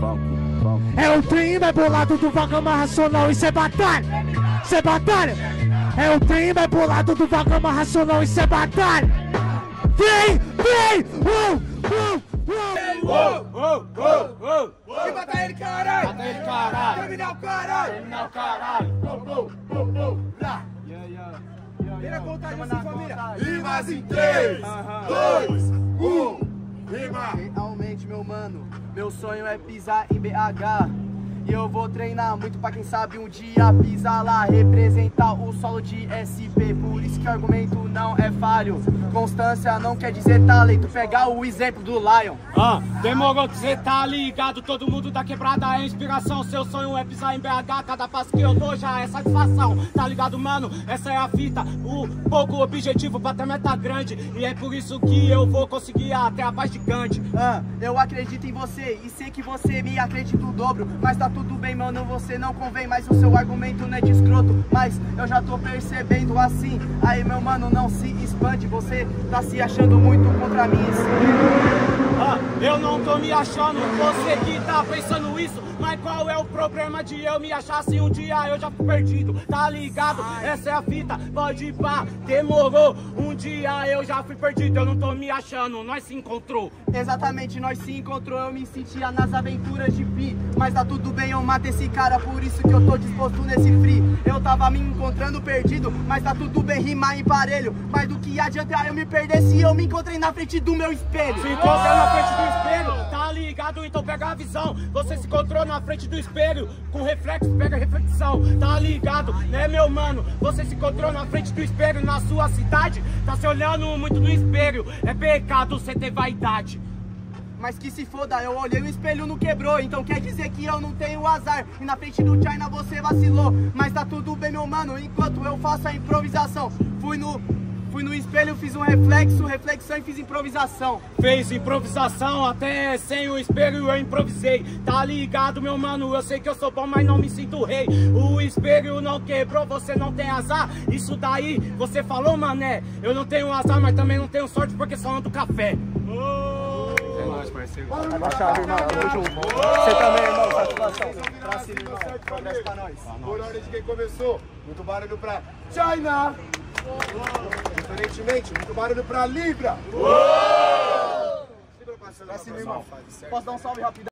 Falco, Falco. É o trem mais bolado do vagama racional, isso é batalha! Isso é batalha! É o trem mais bolado do vagama racional, isso é batalha! Vem, vem! Uh, uh, uh. Ô, ô, ô! Que mata ele, caralho! Mata ele, caralho! Terminal, caralho! Terminal, caralho! Vira a contagem assim, família! Rimas em 3, 2, meu sonho é pisar em BH. E eu vou treinar muito pra quem sabe um dia pisar lá, representar o solo de SP. Por isso que o argumento não é falho. Constância não quer dizer talento. Pegar o exemplo do Lion. Ah, demorou que cê tá ligado. Todo mundo da quebrada é inspiração. Seu sonho é pisar em BH. Cada passo que eu dou já é satisfação. Tá ligado, mano? Essa é a fita. O pouco objetivo pra ter meta grande. E é por isso que eu vou conseguir até a paz gigante. Ah, eu acredito em você e sei que você me acredita o dobro. Mas tá tudo bem, mano, você não convém. Mas o seu argumento não é de escroto. Mas eu já tô percebendo assim. Aí, meu mano, não se expande. Você tá se achando muito contra mim. Eu não tô me achando, você que tá pensando isso. Mas qual é o problema de eu me achar se um dia eu já fui perdido? Tá ligado? Essa é a fita, pode ir pá, demorou. Um dia eu já fui perdido, eu não tô me achando, nós se encontrou. Exatamente, nós se encontrou, eu me sentia nas aventuras de Pi. Mas tá tudo bem, eu mato esse cara, por isso que eu tô disposto nesse free. Eu tava me encontrando perdido, mas tá tudo bem rimar em parelho. Mas do que adianta eu me perder se eu me encontrei na frente do meu espelho? Se encontra na frente do espelho, Então pega a visão. Você se encontrou na frente do espelho, com reflexo, pega reflexão, tá ligado? Né, meu mano? Você se encontrou na frente do espelho na sua cidade, tá se olhando muito no espelho. É pecado você ter vaidade. Mas que se foda, eu olhei o espelho não quebrou Então quer dizer que eu não tenho azar E na frente do China você vacilou Mas tá tudo bem meu mano, enquanto eu faço a improvisação Fui no, fui no espelho, fiz um reflexo, reflexão e fiz improvisação. Fez improvisação, até sem o espelho eu improvisei. Tá ligado meu mano, eu sei que eu sou bom mas não me sinto rei. O espelho não quebrou, você não tem azar. Isso daí, você falou mané. Eu não tenho azar, mas também não tenho sorte porque só ando café É nóis, parceiro. Abaixado, irmão, tamo junto. Você também, irmão, satisfação Pra cima, irmão, progresso pra nós. Por ordem de quem começou, muito barulho pra China! Diferentemente, muito barulho pra Libra! Libra passando? Posso dar um salve rapidão?